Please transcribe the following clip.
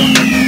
Musik